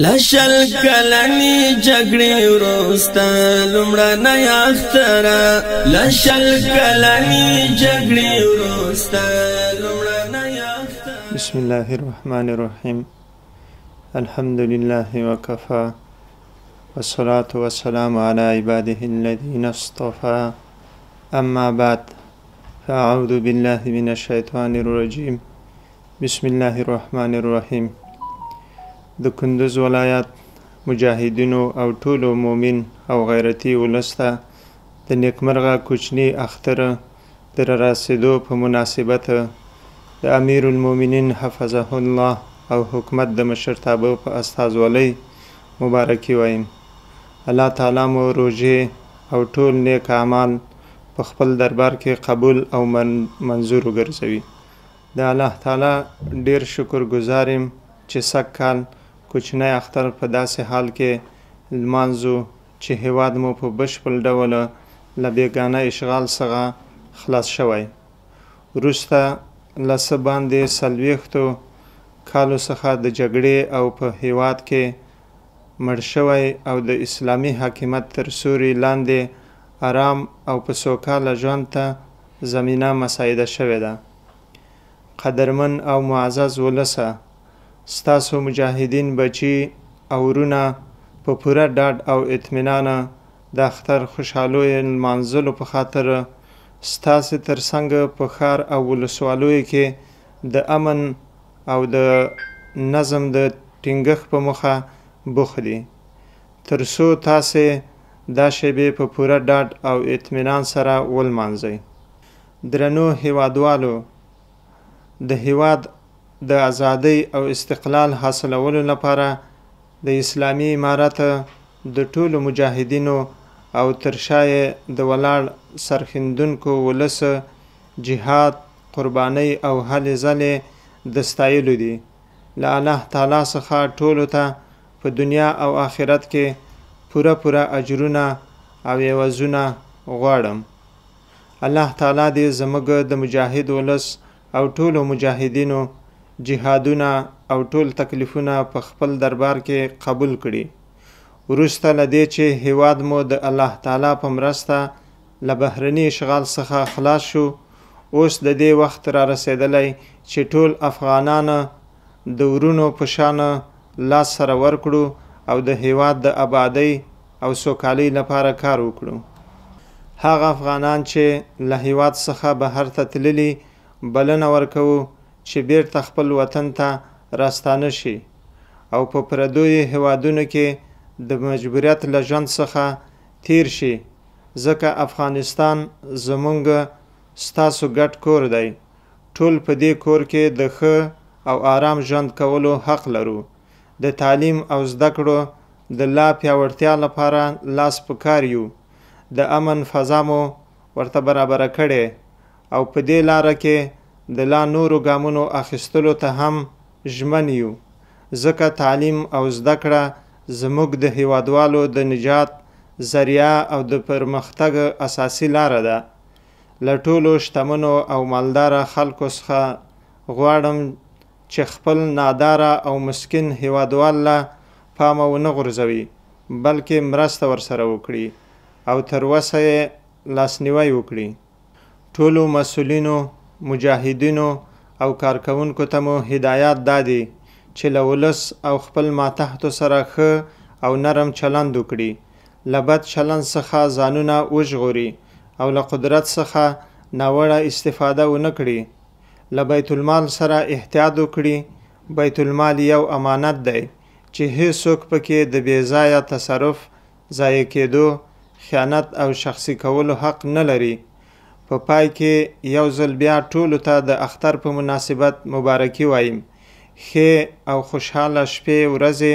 لشل کلنی جګړې وروسته لومړنی اختره لشل کلنی جګړې وروسته لومړنی اختره بسم الله الرحمن الرحیم الحمد لله وکفا والصلاة والسلام على عباده الذين اصطفى أما بعد فأعوذ بالله من الشيطان الرجيم بسم الله الرحمن الرحیم د کندوز ولایت مجاهدینو او ټولو مؤمن او غیرتی ولس ته د نیکمرغه کوچنی اختر د رارسېدو په مناسبت د امیر المؤمنین حفظه الله او حکومت د مشرتابه په استازولۍ مبارکي وایم الله تعالی مو روژې او ټول نیک اعمال په خپل دربار کې قبول او منظور وګرځوي د الله تعالی ډیر شکر ګزار یم چې سږ کال کوچنی اختر په داسې حال کې لمانځو چې هیواد مو په بشپل ډول له بیګانه اشغال څخه خلاص شوی وروسته له څه باندې څلویښتو کالو څخه د جګړې او په هیواد کې مړ شوی او د اسلامي حاکمیت تر سیوري لاندې ارام او په سوکاله ژوند ته زمینه مساعده شوې ده. قدرمن او معزز ولسه! ستاسو مجاهدین بچي او ورونه په پوره ډاډ او اطمینان د اختر خوشحالویو لمانځلو په خاطر ستاسې تر څنګ په ښار او ولسوالیو کې د امن او د نظم د ټینګښت په موخه بوخت دي تر څو تاسې دا شېبې په پوره ډاډ او اطمینان سره ولمانځئ. درنو هېوادوالو! د هېواد د ازادۍ او استقلال حاصلولو لپاره د اسلامي امارت د ټولو مجاهدینو او تر شا یې د ولاړ سرښندونکو ولس جهاد، قربانۍ او هلې ځلې د ستایلو دي. له الله تعالی څخه ټولو ته په دنیا او آخرت کې پوره پوره اجرونه او عوضونه غواړم الله تعالی دې زموږ د مجاهد ولس او ټولو مجاهدینو جهادونه او ټول تکلیفونه په خپل دربار کې قبول کړي وروسته له دې چې هیواد مو د الله تعالی په مرسته له بهرني اشغال څخه خلاص شو اوس د دې وخت را رسېدلی چې ټول افغانان د ورونو په شان لاس سره ورکړو او د هېواد د ابادۍ او سوکالۍ لپاره کار وکړو. هغه افغانان چې له هېواد څخه بهر ته تللي، بلنه ورکوو چې بېرته خپل وطن ته راستانه شي او په پردویو هېوادونو کې د مجبوریت له ژوند څخه تېر شي، ځکه افغانستان زموږ ستاسو ګډ کور دی. ټول په دې کور کې د ښه او آرام ژوند کولو حق لرو. د تعلیم او زده کړو د لا پیاوړتیا لپاره لاس په کار یو. د امن فضا مو ورته برابره کړې او په دې لاره کې د لا نورو ګامونو اخیستلو ته هم ژمن یو، ځکه تعلیم او زده کړه زموږ د هېوادوالو د نجات ذریعه او د پرمختګ اساسي لاره ده. له ټولو شتمنو او مالداره خلکو څخه غواړم چې خپل ناداره او مسکين هېوادوال له پامه ونه غورځوي، بلکې مرسته ورسره وکړي او تر وسه يې لاسنيوی وکړي. ټولو مسؤلينو، مجاهدينو او کارکوونکو ته مو هدايات دا دي چې له ولس او خپل ماتحتو سره ښه او نرم چلند وکړي، له بد چلند څخه ځانونه وژغوري او له قدرت څخه ناوړه استفاده ونه کړي، له بیت المال سره احتیاط وکړي، بیت المال یو امانت دی چې هیڅوک پکې د بې ځایه تصرف، ضایع کیدو، خیانت او شخصي کولو حق نه لري. په پای کې یو ځل بیا ټولو ته د اختر په مناسبت مبارکي وایم، ښې او خوشحاله شپې، ورځې